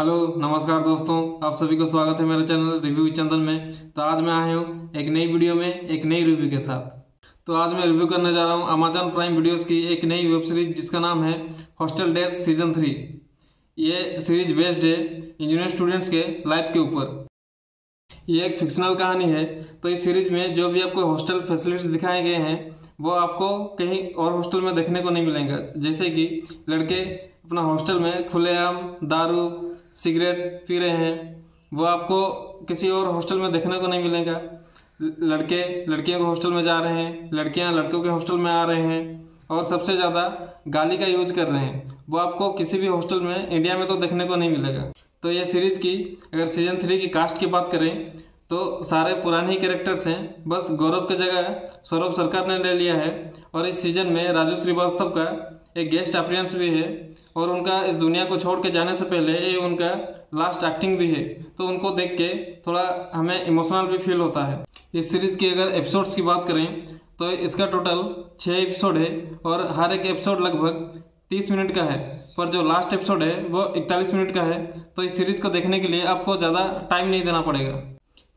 Hello, नमस्कार दोस्तों, आप सभी को स्वागत है मेरे चैनल रिव्यू चंदन में। तो आज मैं आया हूँ एक नई वीडियो में, एक नई रिव्यू के साथ। तो आज मैं रिव्यू करने जा रहा हूँ अमेजॉन प्राइम वीडियोस की एक नई वेब सीरीज़, जिसका नाम है हॉस्टल डेज़ सीज़न थ्री ये सीरीज़ बेस्ड है इंजीनियर स्टूडेंट्स के लाइफ के ऊपर। ये एक फिक्शनल कहानी है। तो इस सीरीज़ में जो भी आपको हॉस्टल फैसिलिटीज़ दिखाए गए हैं, वो आपको कहीं और हॉस्टल में देखने को नहीं मिलेंगे। जैसे कि लड़के अपना हॉस्टल में खुलेआम दारू सिगरेट पी रहे हैं, वो आपको किसी और हॉस्टल में देखने को नहीं मिलेगा। लड़के, लड़कियों के हॉस्टल में जा रहे हैं, लड़कियाँ लड़कों के हॉस्टल में आ रहे हैं और सबसे ज़्यादा गाली का यूज़ कर रहे हैं। वो आपको किसी भी हॉस्टल में, इंडिया में तो देखने को नहीं मिलेगा। तो ये सीरीज़ की, अगर सीज़न थ्री की कास्ट की बात करें तो सारे पुराने ही कैरेक्टर्स हैं, बस गौरव की जगह सौरभ सरकार ने ले लिया है। और इस सीज़न में राजू श्रीवास्तव का एक गेस्ट अपीयरेंस भी है। और उनका इस दुनिया को छोड़ के जाने से पहले ये उनका लास्ट एक्टिंग भी है। तो उनको देख के थोड़ा हमें इमोशनल भी फील होता है। इस सीरीज़ की अगर एपिसोड्स की बात करें तो इसका टोटल छः एपिसोड है और हर एक एपिसोड लगभग तीस मिनट का है। पर जो लास्ट एपिसोड है, वो इकतालीस मिनट का है। तो इस सीरीज़ को देखने के लिए आपको ज़्यादा टाइम नहीं देना पड़ेगा।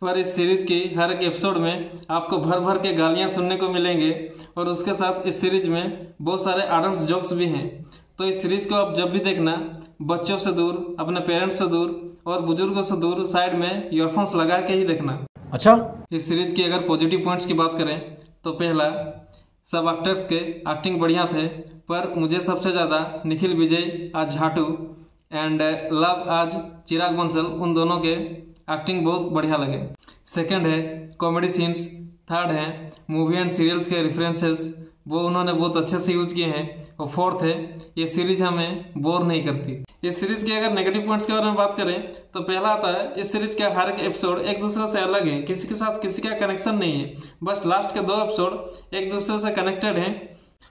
पर इस सीरीज़ की हर एक एपिसोड में आपको भर भर के गालियाँ सुनने को मिलेंगे और उसके साथ इस सीरीज़ में बहुत सारे अडल्ट जोक्स भी हैं। तो इस सीरीज़ को आप जब भी देखना बच्चों से दूर अपने पेरेंट्स से दूर और बुज़ुर्गों से दूर साइड में ईयरफोन्स लगा के ही देखना। अच्छा? इस सीरीज़ की अगर पॉजिटिव पॉइंट्स की बात करें तो पहला सब एक्टर्स के एक्टिंग बढ़िया थे पर मुझे सबसे ज़्यादा निखिल विजय आज झाटू एंड लव आज चिराग बंसल उन दोनों के एक्टिंग बहुत बढ़िया लगे। सेकंड है कॉमेडी सीन्स थर्ड है मूवी एंड सीरियल्स के रेफरेंसेस वो उन्होंने बहुत अच्छे से यूज़ किए हैं। और फोर्थ है, ये सीरीज़ हमें बोर नहीं करती। इस सीरीज़ के अगर नेगेटिव पॉइंट्स के बारे में बात करें तो पहला आता है, इस सीरीज़ का हर एक एपिसोड एक दूसरे से अलग है, किसी के साथ किसी का कनेक्शन नहीं है। बस लास्ट के दो एपिसोड एक दूसरे से कनेक्टेड हैं।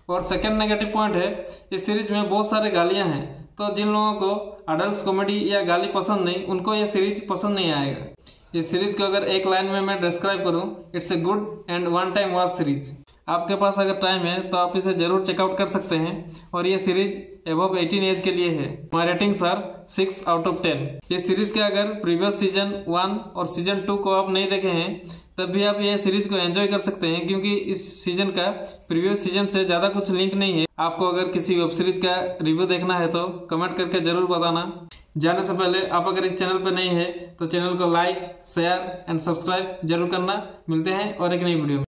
और सेकेंड नेगेटिव पॉइंट है, इस सीरीज़ में बहुत सारे गालियाँ हैं। तो जिन लोगों को अडल्ट कॉमेडी या गाली पसंद नहीं, उनको ये सीरीज़ पसंद नहीं आएगा। इस सीरीज़ को अगर एक लाइन में मैं डिस्क्राइब करूँ it's a good and one time watch series आपके पास अगर टाइम है तो आप इसे ज़रूर चेकआउट कर सकते हैं। और ये सीरीज़ एबव 18 एज के लिए है। My rating sir six out of ten ये सीरीज़ के अगर प्रीवियस सीज़न वन और सीज़न टू को आप नहीं देखे हैं, तब भी आप ये सीरीज़ को एंजॉय कर सकते हैं, क्योंकि इस सीज़न का प्रीवियस सीज़न से ज़्यादा कुछ लिंक नहीं है। आपको अगर किसी वेब सीरीज़ का रिव्यू देखना है तो कमेंट करके ज़रूर बताना। जाने से पहले, आप अगर इस चैनल पर नहीं है तो चैनल को लाइक शेयर एंड सब्सक्राइब ज़रूर करना। मिलते हैं और एक नई वीडियो में।